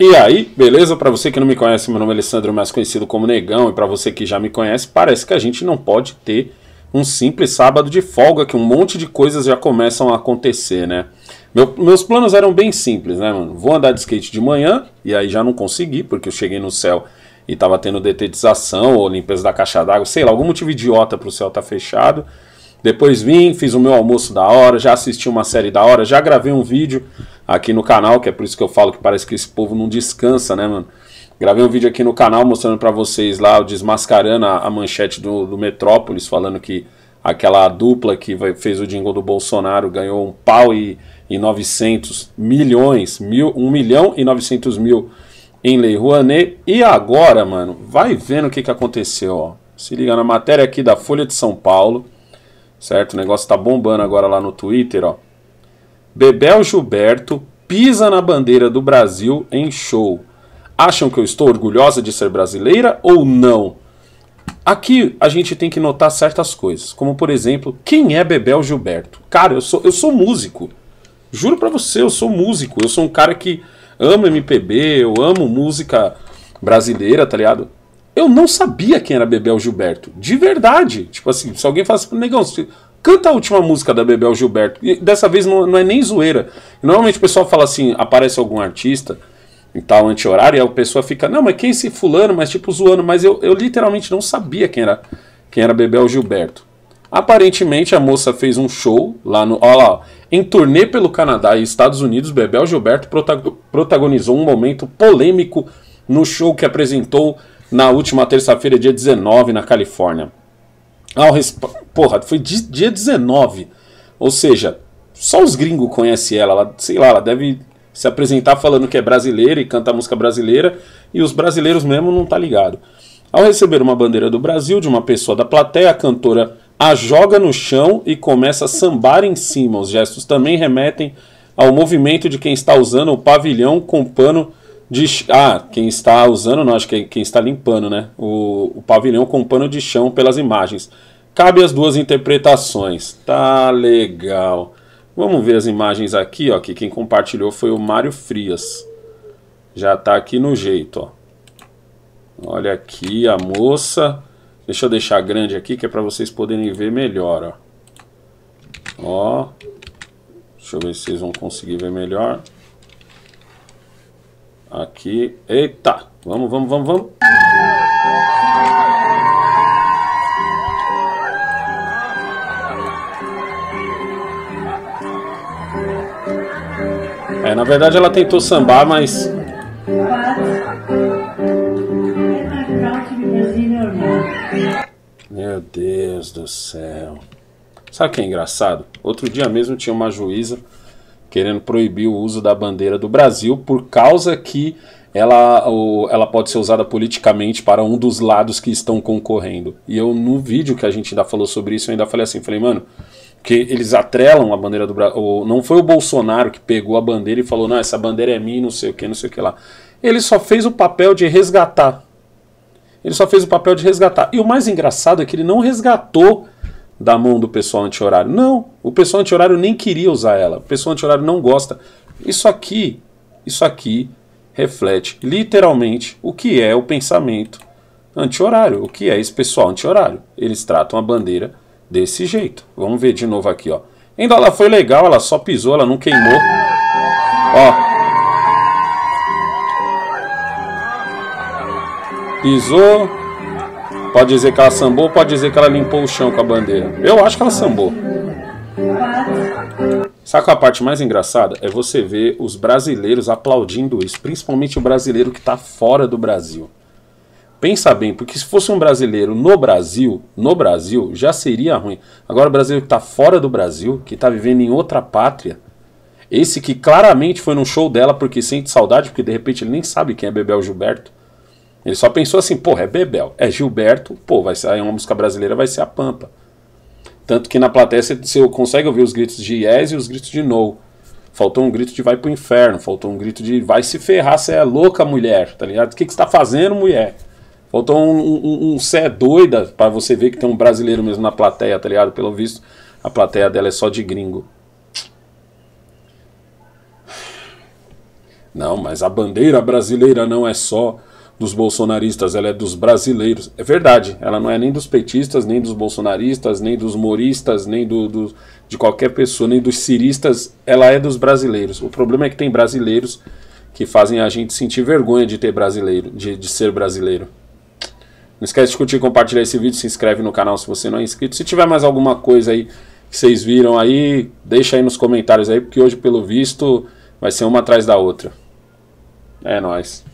E aí, beleza? Para você que não me conhece, meu nome é Alessandro, mais conhecido como Negão, e para você que já me conhece, parece que a gente não pode ter um simples sábado de folga, que um monte de coisas já começam a acontecer, né? Meu, meus planos eram bem simples, né, mano? Vou andar de skate de manhã, e aí já não consegui, porque eu cheguei no céu e tava tendo detetização ou limpeza da caixa d'água, sei lá, algum motivo idiota pro céu tá fechado. Depois vim, fiz o meu almoço da hora, já assisti uma série da hora, já gravei um vídeo aqui no canal, que é por isso que eu falo que parece que esse povo não descansa, né, mano? Gravei um vídeo aqui no canal mostrando para vocês lá, desmascarando a, manchete do, do, Metrópolis, falando que aquela dupla que vai, fez o jingle do Bolsonaro ganhou um pau e, e 900 milhões, mil, 1 milhão e 900 mil em Lei Rouanet. E agora, mano, vai vendo o que, que aconteceu, ó. Se liga na matéria aqui da Folha de São Paulo, certo? O negócio tá bombando agora lá no Twitter, ó. Bebel Gilberto pisa na bandeira do Brasil em show. Acham que eu estou orgulhosa de ser brasileira ou não? Aqui a gente tem que notar certas coisas, como por exemplo, quem é Bebel Gilberto? Cara, eu sou, eu sou músico. Juro pra você, eu sou músico. Eu sou um cara que ama MPB, eu amo música brasileira, tá ligado? Eu não sabia quem era Bebel Gilberto. De verdade. Tipo assim, se alguém falasse, negão, canta a última música da Bebel Gilberto. E dessa vez não, não é nem zoeira. Normalmente o pessoal fala assim, aparece algum artista em tal anti-horário e a pessoa fica, não, mas quem é esse fulano? Mas tipo zoando. Mas eu, eu literalmente não sabia quem era, quem era Bebel Gilberto. Aparentemente a moça fez um show lá no. Olha lá, em turnê pelo Canadá e Estados Unidos, Bebel Gilberto protagonizou um momento polêmico no show que apresentou na última terça-feira, dia 19, na Califórnia. Ao resp... Porra, foi dia 19. Ou seja, só os gringos conhecem ela. ela. Sei lá, ela deve se apresentar falando que é brasileira e canta música brasileira. E os brasileiros mesmo não tá ligado. Ao receber uma bandeira do Brasil de uma pessoa da plateia, a cantora a joga no chão e começa a sambar em cima. Os gestos também remetem ao movimento de quem está usando o pavilhão com pano de. Ah, quem está usando, não, acho que quem está limpando, né? O, o pavilhão com pano de chão pelas imagens. Cabe as duas interpretações. Tá legal. Vamos ver as imagens aqui, ó. Que quem compartilhou foi o Mário Frias. Já tá aqui no jeito, ó. Olha aqui a moça Deixa eu deixar grande aqui que é para vocês poderem ver melhor, ó. Ó. Deixa eu ver se vocês vão conseguir ver melhor. Aqui. Eita! Vamos, vamos, vamos, vamos. É, na verdade ela tentou sambar, mas Meu Deus do céu. Sabe o que é engraçado? Outro dia mesmo tinha uma juíza querendo proibir o uso da bandeira do Brasil por causa que ela, ela pode ser usada politicamente para um dos lados que estão concorrendo. E eu, no vídeo que a gente ainda falou sobre isso, eu ainda falei assim, falei, mano, que eles atrelam a bandeira do Brasil. Não foi o Bolsonaro que pegou a bandeira e falou, não, essa bandeira é minha, não sei o que, não sei o que lá. Ele só fez o papel de resgatar ele só fez o papel de resgatar. E o mais engraçado é que ele não resgatou da mão do pessoal anti-horário. Não, o pessoal anti-horário nem queria usar ela. O pessoal anti-horário não gosta. Isso aqui, isso aqui reflete literalmente o que é o pensamento anti-horário, o que é esse pessoal anti-horário. Eles tratam a bandeira desse jeito. Vamos ver de novo aqui, ó. Ainda ela foi legal, ela só pisou, ela não queimou. Ó, Pisou. Pode dizer que ela sambou, pode dizer que ela limpou o chão com a bandeira. Eu acho que ela sambou. Sabe qual é a parte mais engraçada? É você ver os brasileiros aplaudindo isso, principalmente o brasileiro que está fora do Brasil. Pensa bem, porque se fosse um brasileiro no Brasil, no Brasil, já seria ruim. Agora o brasileiro que está fora do Brasil, que está vivendo em outra pátria, esse que claramente foi num show dela porque sente saudade, porque de repente ele nem sabe quem é Bebel Gilberto, ele só pensou assim, porra, é Bebel, é Gilberto, pô, vai ser uma música brasileira, vai ser a Pampa. Tanto que na plateia você, consegue ouvir os gritos de yes e os gritos de no. Faltou um grito de vai pro inferno, faltou um grito de vai se ferrar, você é louca, mulher, tá ligado? O que, que você tá fazendo, mulher? Faltou um, um, é doida para você ver que tem um brasileiro mesmo na plateia, tá ligado? Pelo visto, a plateia dela é só de gringo. Não, mas a bandeira brasileira não é só dos bolsonaristas, ela é dos brasileiros. É verdade, ela não é nem dos petistas, nem dos bolsonaristas, nem dos moristas, nem do, do, de qualquer pessoa, nem dos ciristas, ela é dos brasileiros. O problema é que tem brasileiros que fazem a gente sentir vergonha de ter brasileiro, de, de ser brasileiro. Não esquece de curtir, compartilhar esse vídeo, se inscreve no canal se você não é inscrito. Se tiver mais alguma coisa aí que vocês viram aí, deixa aí nos comentários aí, porque hoje, pelo visto, vai ser uma atrás da outra. É nóis.